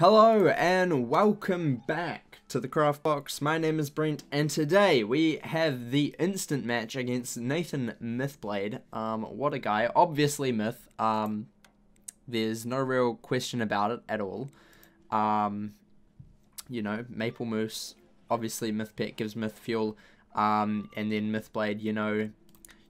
Hello and welcome back to the Craft Box. My name is Brent and today we have the instant match against Nathan Mythblade. Um, what a guy. Obviously Myth. Um, there's no real question about it at all. Um, you know, Maple Moose, obviously Myth Pet gives Myth Fuel. Um, and then Mythblade, you know,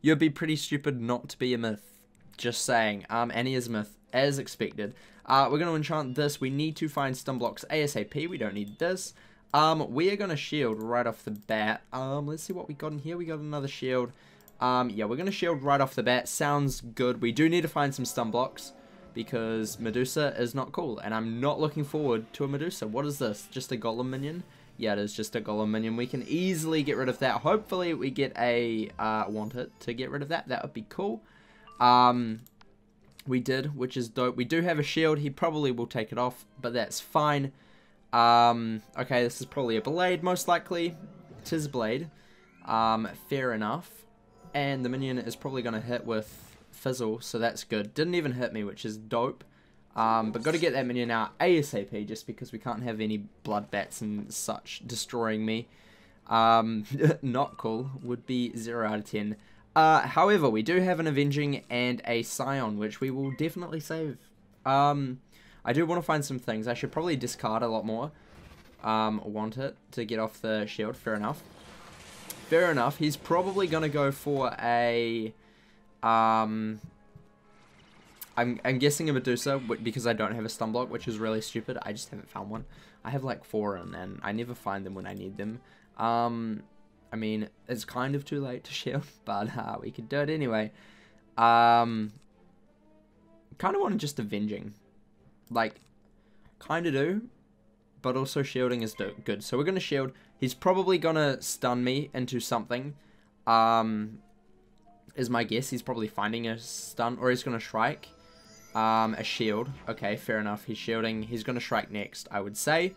you'd be pretty stupid not to be a Myth. Just saying. Um, and he is Myth, as expected. Uh, we're going to enchant this. We need to find stun blocks ASAP. We don't need this. Um, we are going to shield right off the bat. Um, let's see what we got in here. We got another shield. Um, yeah, we're going to shield right off the bat. Sounds good. We do need to find some stun blocks because Medusa is not cool. And I'm not looking forward to a Medusa. What is this? Just a golem minion? Yeah, it is just a golem minion. We can easily get rid of that. Hopefully we get a uh, want it to get rid of that. That would be cool. Um, we did, which is dope. We do have a shield. He probably will take it off, but that's fine. Um, okay, this is probably a blade, most likely. Tis blade. Um, fair enough. And the minion is probably going to hit with Fizzle, so that's good. Didn't even hit me, which is dope. Um, but got to get that minion out ASAP, just because we can't have any blood bats and such destroying me. Um, not cool. Would be 0 out of 10. Uh, however, we do have an Avenging and a Scion, which we will definitely save. Um, I do want to find some things. I should probably discard a lot more. Um, want it to get off the shield. Fair enough. Fair enough. He's probably going to go for a... Um, I'm, I'm guessing a Medusa because I don't have a stun block, which is really stupid. I just haven't found one. I have like four in, and I never find them when I need them. Um, I mean, it's kind of too late to shield, but uh, we could do it anyway. Um, kind of want to just avenging. Like, kind of do, but also shielding is good. So we're going to shield. He's probably going to stun me into something. Um, is my guess. He's probably finding a stun, or he's going to strike. Um, a shield. Okay, fair enough. He's shielding. He's going to strike next, I would say.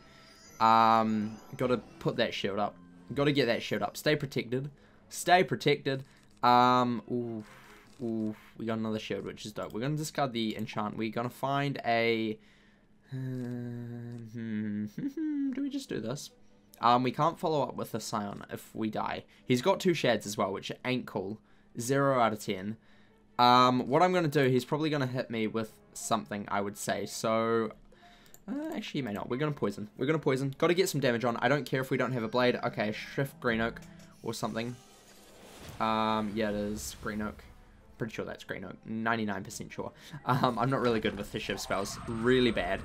Um, got to put that shield up. Got to get that shield up. Stay protected. Stay protected. Um, ooh, ooh, we got another shield, which is dope. We're going to discard the enchant. We're going to find a... Hmm, do we just do this? Um, we can't follow up with the Scion if we die. He's got two shads as well, which ain't cool. Zero out of ten. Um, what I'm going to do, he's probably going to hit me with something, I would say. So, uh, actually, he may not. We're going to poison. We're going to poison. Got to get some damage on. I don't care if we don't have a blade. Okay, shift green oak or something. Um, yeah, it is green oak. Pretty sure that's green oak. 99% sure. Um, I'm not really good with the shift spells. Really bad.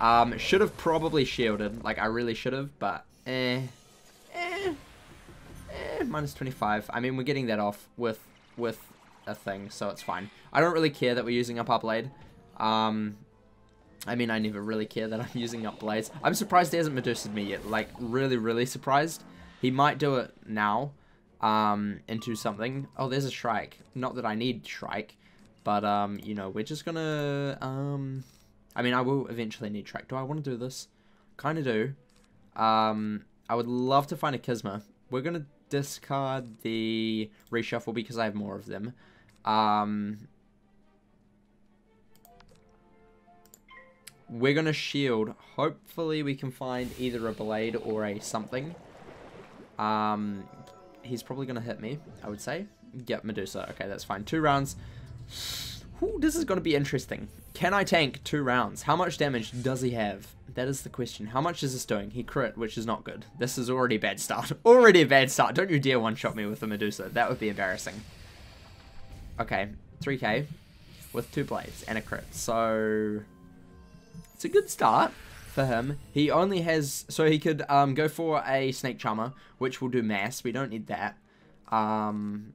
Um, should have probably shielded. Like, I really should have, but eh. Eh. Eh, minus 25. I mean, we're getting that off with, with a thing, so it's fine. I don't really care that we're using up our blade. Um, I mean, I never really care that I'm using up blades. I'm surprised he hasn't Medusaed me yet. Like, really, really surprised. He might do it now um, into something. Oh, there's a Shrike. Not that I need Shrike, but, um, you know, we're just gonna... Um, I mean, I will eventually need Shrike. Do I want to do this? Kind of do. Um, I would love to find a Kisma. We're gonna discard the reshuffle because I have more of them. Um, we're going to shield. Hopefully we can find either a blade or a something. Um, he's probably going to hit me, I would say. Get Medusa. Okay, that's fine. Two rounds. Ooh, this is going to be interesting. Can I tank two rounds? How much damage does he have? That is the question. How much is this doing? He crit, which is not good. This is already a bad start. already a bad start. Don't you dare one-shot me with a Medusa. That would be embarrassing. Okay, 3k with two blades and a crit. So it's a good start for him. He only has, so he could um, go for a Snake Charmer, which will do mass. We don't need that. Um,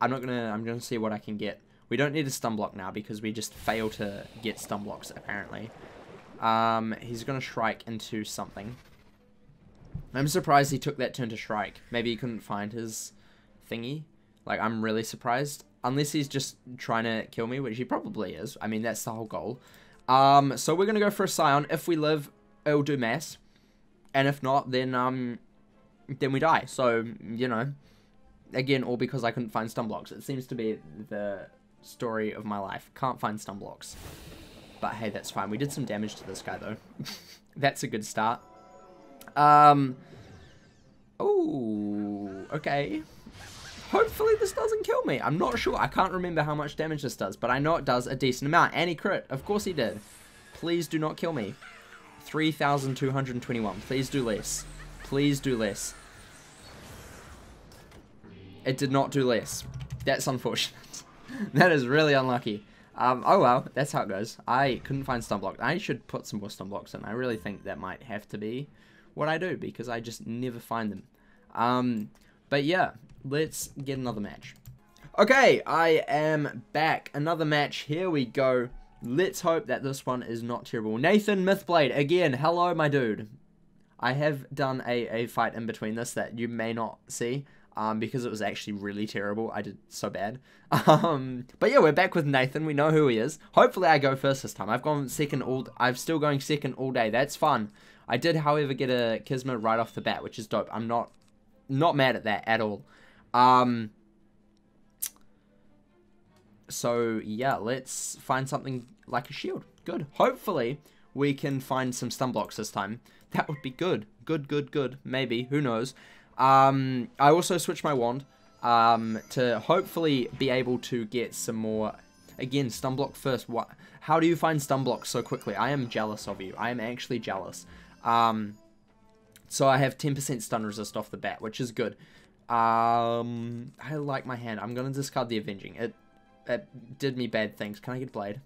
I'm not gonna, I'm gonna see what I can get. We don't need a stun block now because we just fail to get stun blocks apparently. Um, he's gonna strike into something. I'm surprised he took that turn to strike. Maybe he couldn't find his thingy. Like, I'm really surprised. Unless he's just trying to kill me, which he probably is. I mean, that's the whole goal. Um, so we're going to go for a Scion. If we live, it'll do mass. And if not, then, um, then we die. So, you know, again, all because I couldn't find stun blocks. It seems to be the story of my life. Can't find stun blocks. But hey, that's fine. We did some damage to this guy, though. that's a good start. Um. Oh, okay. Hopefully this doesn't kill me. I'm not sure. I can't remember how much damage this does, but I know it does a decent amount. And he crit. Of course he did. Please do not kill me. 3,221. Please do less. Please do less. It did not do less. That's unfortunate. that is really unlucky. Um, oh well, that's how it goes. I couldn't find stun block. I should put some more stun blocks in. I really think that might have to be what I do because I just never find them. Um, but yeah, let's get another match. Okay, I am back. Another match. Here we go. Let's hope that this one is not terrible. Nathan Mythblade, again, hello, my dude. I have done a, a fight in between this that you may not see um, because it was actually really terrible. I did so bad. Um, but yeah, we're back with Nathan. We know who he is. Hopefully, I go first this time. I've gone second all. I'm still going second all day. That's fun. I did, however, get a Kismet right off the bat, which is dope. I'm not not mad at that at all. Um, so yeah, let's find something like a shield. Good. Hopefully, we can find some stun blocks this time. That would be good. Good, good, good. Maybe. Who knows? Um, I also switched my wand um, to hopefully be able to get some more. Again, stun block first. What? How do you find stun blocks so quickly? I am jealous of you. I am actually jealous. Um, so I have 10% stun resist off the bat, which is good. Um, I like my hand. I'm gonna discard the avenging. It it did me bad things. Can I get blade?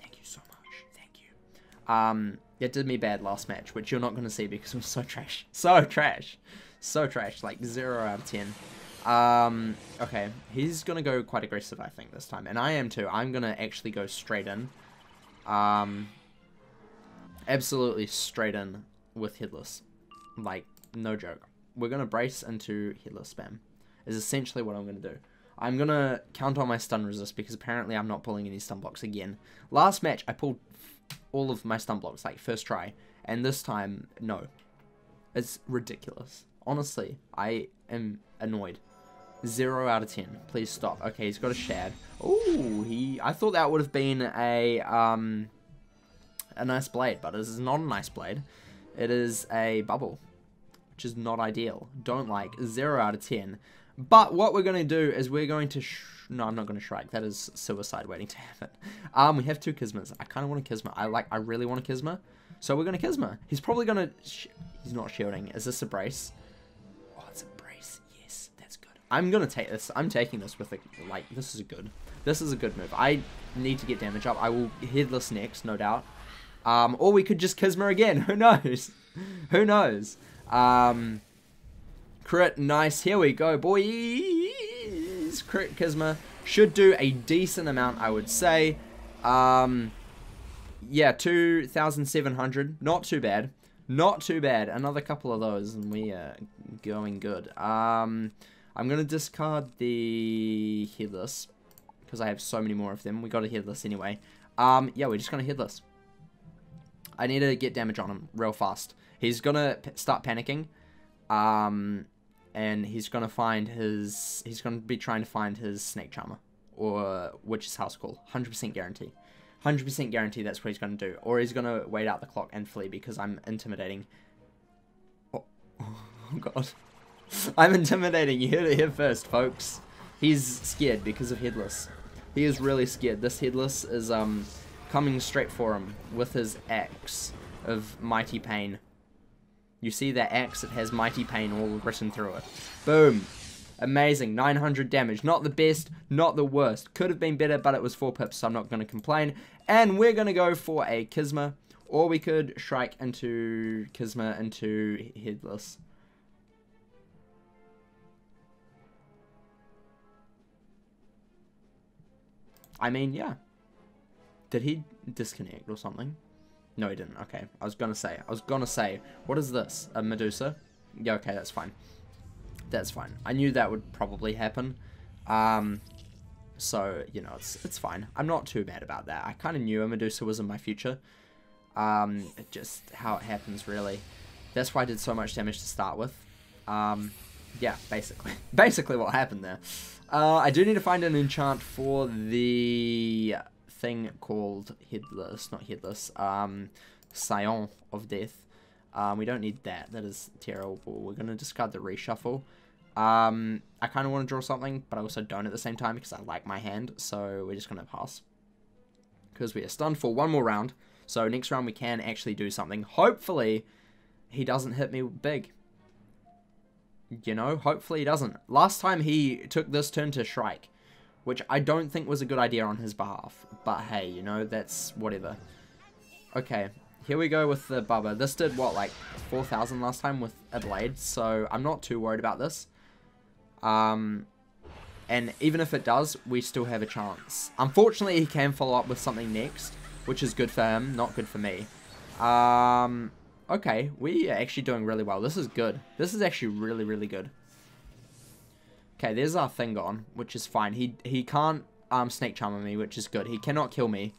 Thank you so much. Thank you. Um, it did me bad last match, which you're not gonna see because it was so trash. So trash. So trash, like 0 out of 10. Um, okay, he's going to go quite aggressive, I think, this time. And I am too. I'm going to actually go straight in. Um, absolutely straight in with Headless. Like, no joke. We're going to brace into Headless spam. Is essentially what I'm going to do. I'm going to count on my stun resist because apparently I'm not pulling any stun blocks again. Last match, I pulled all of my stun blocks, like, first try. And this time, no. It's ridiculous. Honestly, I am annoyed. Zero out of ten. Please stop. Okay, he's got a shad. Oh, he. I thought that would have been a um, a nice blade, but this is not a nice blade. It is a bubble, which is not ideal. Don't like. Zero out of ten. But what we're going to do is we're going to... no, I'm not going to shrike. That is suicide waiting to happen. Um, we have two Kismas. I kind of want a Kisma. I like. I really want a Kisma. So we're going to Kisma. He's probably going to... He's not shielding. Is this a brace? Oh, it's a brace. Yes, that's good. I'm gonna take this. I'm taking this with a like. This is a good. This is a good move. I need to get damage up. I will headless next, no doubt. Um, or we could just Kisma again. Who knows? Who knows? Um, crit, nice. Here we go, boys. Crit Kisma should do a decent amount, I would say. Um, yeah, 2,700. Not too bad. Not too bad. Another couple of those, and we are going good. Um, I'm going to discard the headless because I have so many more of them. We got a headless anyway. Um, yeah, we're just going to headless. I need to get damage on him real fast. He's to start panicking. Um, and he's to find his... He's to be trying to find his Snake Charmer. Or Witch's House Call. 100% guarantee. 100% guarantee that's what he's to do. Or he's to wait out the clock and flee because I'm intimidating. Oh, oh God. I'm intimidating. You heard it here first, folks. He's scared because of Headless. He is really scared. This Headless is um coming straight for him with his axe of Mighty Pain. You see that axe? It has Mighty Pain all written through it. Boom. Amazing. 900 damage. Not the best, not the worst. Could have been better, but it was 4 pips, so I'm not going to complain. And we're going to go for a Kisma. Or we could strike into Kisma into Headless. I mean, yeah. Did he disconnect or something? No, he didn't. Okay, I was gonna say. I was gonna say, what is this? A Medusa? Yeah, okay, that's fine. That's fine. I knew that would probably happen. Um, so, you know, it's it's fine. I'm not too bad about that. I kind of knew a Medusa was in my future. Um, just how it happens, really. That's why I did so much damage to start with. Um, yeah, basically. basically what happened there. Uh, I do need to find an enchant for the thing called Headless, not Headless, um, Scion of Death. Um, we don't need that. That is terrible. We're going to discard the reshuffle. Um, I kind of want to draw something, but I also don't at the same time because I like my hand. So we're just going to pass. Because we are stunned for one more round. So next round we can actually do something. Hopefully he doesn't hit me big. You know, hopefully he doesn't. Last time he took this turn to Shrike, which I don't think was a good idea on his behalf. But hey, you know, that's whatever. Okay, here we go with the Bubba. This did, what, like 4,000 last time with a blade, so I'm not too worried about this. Um, and even if it does, we still have a chance. Unfortunately, he can follow up with something next, which is good for him, not good for me. Um, okay, we are actually doing really well. This is good. This is actually really, really good. Okay, there's our thing gone, which is fine. He he can't um, snake charm me, which is good. He cannot kill me.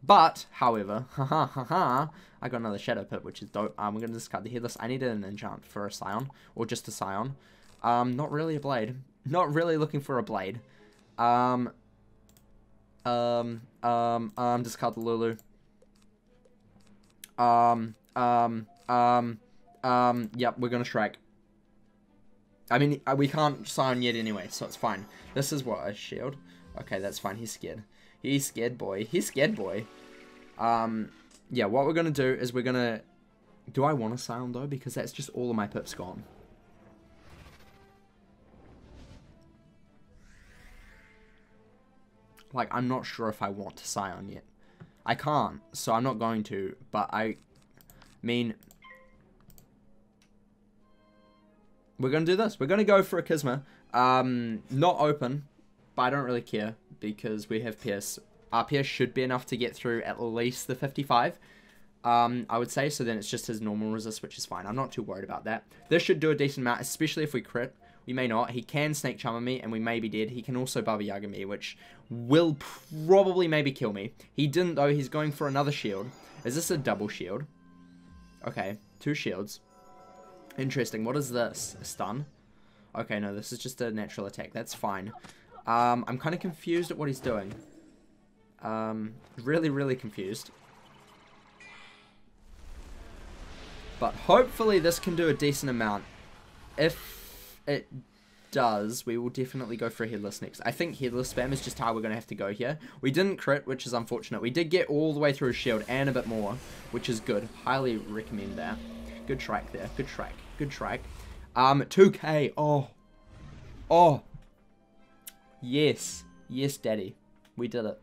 But, however, I got another Shadow Pip, which is dope. Um, we're going to discard the Headless. I needed an enchant for a Scion, or just a Scion. Um, not really a Blade. Not really looking for a Blade. Um, um, um, um, discard the Lulu. Um, um, um, um, yep, we're going to strike. I mean, uh, we can't sign yet anyway, so it's fine. This is what, a shield? Okay, that's fine, he's scared. He's scared boy. He's scared boy. Um, yeah, what we're going to do is we're going to... Do I want to Scion though? Because that's just all of my pips gone. Like, I'm not sure if I want to Scion yet. I can't, so I'm not going to, but I mean... We're going to do this. We're going to go for a Kisma. Um, not open, but I don't really care because we have Pierce. Our Pierce should be enough to get through at least the 55. Um, I would say, so then it's just his normal resist, which is fine. I'm not too worried about that. This should do a decent amount, especially if we crit. We may not. He can Snake Charmer me, and we may be dead. He can also Baba Yaga me, which will probably maybe kill me. He didn't, though. He's going for another shield. Is this a double shield? Okay, two shields. Interesting. What is this? A stun? Okay, no, this is just a natural attack. That's fine. Um, I'm kind of confused at what he's doing. Um, really, really confused. But hopefully this can do a decent amount. If it does, we will definitely go for a headless next. I think headless spam is just how we're going to have to go here. We didn't crit, which is unfortunate. We did get all the way through a shield and a bit more, which is good. Highly recommend that. Good track there. Good track. Good track. Um, 2k. Oh. Oh. Yes. Yes, daddy. We did it.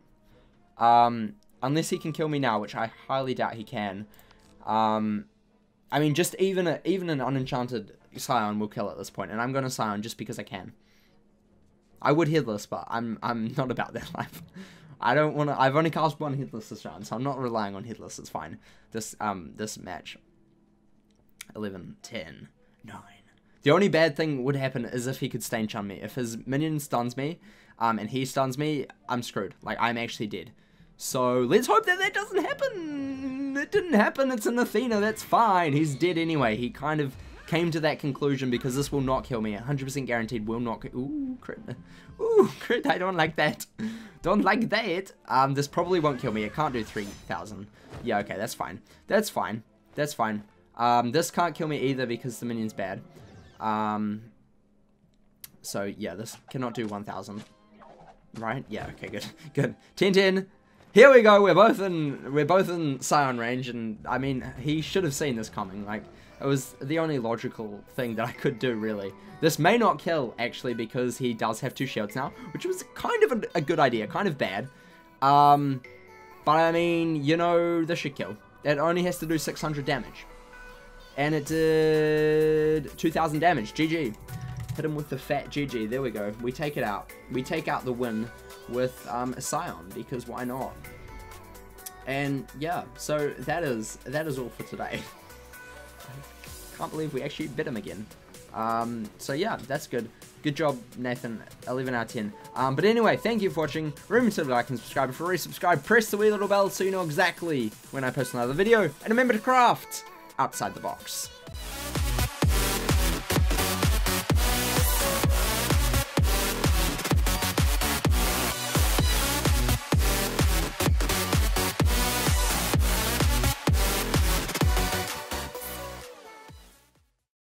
Um, unless he can kill me now, which I highly doubt he can. Um, I mean, just even a, even an unenchanted Scion will kill at this point, and I'm going to Scion just because I can. I would headless, but I'm I'm not about that life. I don't want to. I've only cast one headless this round, so I'm not relying on headless. It's fine. This um this match. 11, 10, 9, the only bad thing would happen is if he could stain chun me. If his minion stuns me, um, and he stuns me, I'm screwed. Like, I'm actually dead. So, let's hope that that doesn't happen. It didn't happen. It's an Athena. That's fine. He's dead anyway. He kind of came to that conclusion because this will not kill me. 100% guaranteed will not Ooh, crit. Ooh, crit. I don't like that. Don't like that. Um, this probably won't kill me. It can't do 3,000. Yeah, okay. That's fine. That's fine. That's fine. Um, this can't kill me either because the minion's bad. Um, so yeah, this cannot do 1,000. Right? Yeah, okay, good. Good. Tintin! Here we go, we're both in we're both in Scion range, and I mean, he should have seen this coming. Like, it was the only logical thing that I could do, really. This may not kill, actually, because he does have two shields now, which was kind of a, a good idea, kind of bad. Um, but I mean, you know, this should kill. It only has to do 600 damage. And it did 2,000 damage. GG. Hit him with the fat GG. There we go. We take it out. We take out the win with um, a Scion, because why not? And yeah, so that is that is all for today. I can't believe we actually bit him again. Um, so yeah, that's good. Good job, Nathan. 11 out of 10. Um, but anyway, thank you for watching. Remember to like and subscribe. If you're already subscribed, press the wee little bell so you know exactly when I post another video. And remember to craft outside the box.